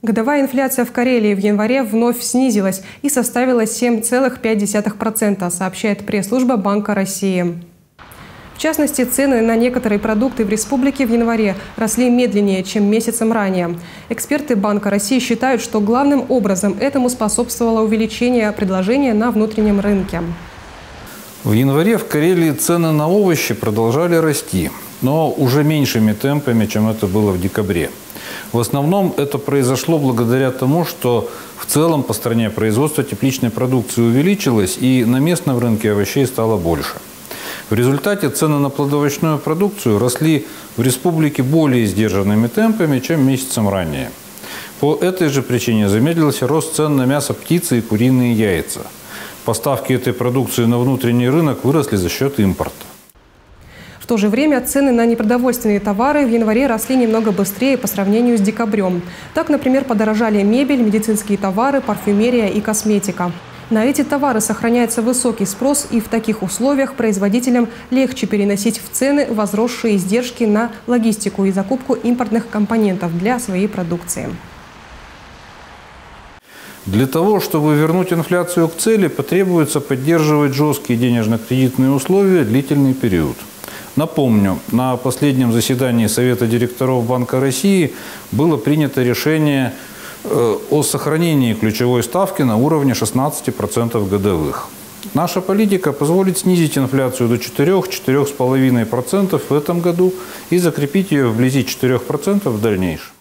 Годовая инфляция в Карелии в январе вновь снизилась и составила 7,5%, сообщает пресс-служба Банка России. В частности, цены на некоторые продукты в республике в январе росли медленнее, чем месяцем ранее. Эксперты Банка России считают, что главным образом этому способствовало увеличение предложения на внутреннем рынке. В январе в Карелии цены на овощи продолжали расти, но уже меньшими темпами, чем это было в декабре. В основном это произошло благодаря тому, что в целом по стране производство тепличной продукции увеличилось и на местном рынке овощей стало больше. В результате цены на плодовочную продукцию росли в республике более сдержанными темпами, чем месяцем ранее. По этой же причине замедлился рост цен на мясо птицы и куриные яйца. Поставки этой продукции на внутренний рынок выросли за счет импорта. В то же время цены на непродовольственные товары в январе росли немного быстрее по сравнению с декабрем. Так, например, подорожали мебель, медицинские товары, парфюмерия и косметика. На эти товары сохраняется высокий спрос, и в таких условиях производителям легче переносить в цены возросшие издержки на логистику и закупку импортных компонентов для своей продукции. Для того, чтобы вернуть инфляцию к цели, потребуется поддерживать жесткие денежно-кредитные условия длительный период. Напомню, на последнем заседании Совета директоров Банка России было принято решение Э, о сохранении ключевой ставки на уровне 16% годовых. Наша политика позволит снизить инфляцию до 4-4,5% в этом году и закрепить ее вблизи 4% в дальнейшем.